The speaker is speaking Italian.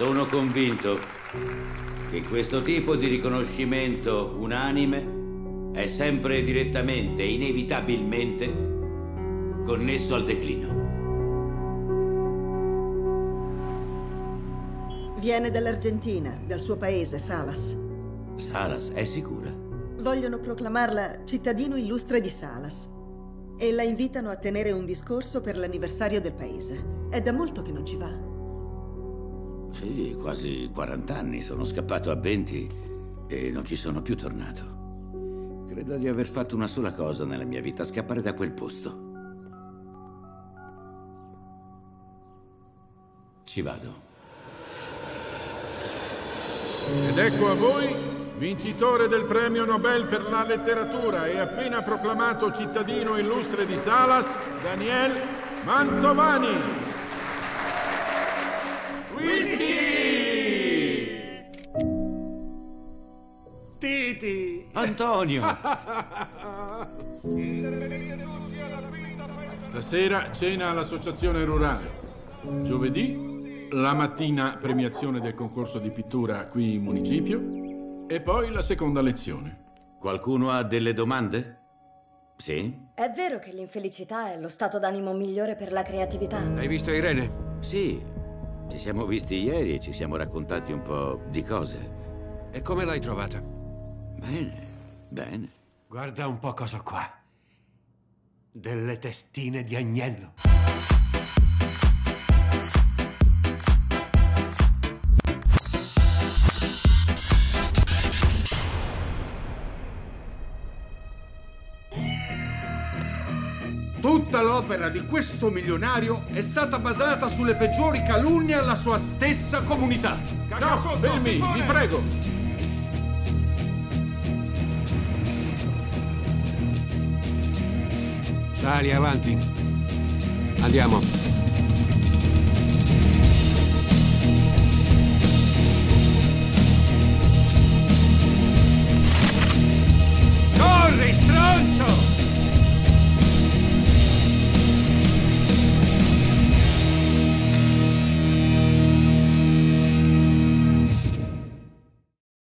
Sono convinto che questo tipo di riconoscimento unanime è sempre direttamente e inevitabilmente connesso al declino. Viene dall'Argentina, dal suo paese, Salas. Salas, è sicura? Vogliono proclamarla cittadino illustre di Salas. E la invitano a tenere un discorso per l'anniversario del paese. È da molto che non ci va. Sì, quasi 40 anni. Sono scappato a 20 e non ci sono più tornato. Credo di aver fatto una sola cosa nella mia vita, scappare da quel posto. Ci vado. Ed ecco a voi, vincitore del premio Nobel per la letteratura e appena proclamato cittadino illustre di Salas, Daniel Mantovani. Whisky! Titi! Antonio! Stasera cena all'Associazione Rurale. Giovedì la mattina premiazione del concorso di pittura qui in municipio e poi la seconda lezione. Qualcuno ha delle domande? Sì? È vero che l'infelicità è lo stato d'animo migliore per la creatività? Hai visto Irene? Sì. Ci siamo visti ieri e ci siamo raccontati un po' di cose. E come l'hai trovata? Bene, bene. Guarda un po' cosa qua. Delle testine di agnello. Tutta l'opera di questo milionario è stata basata sulle peggiori calunnie alla sua stessa comunità. No, fermi, vi prego. Sali avanti. Andiamo.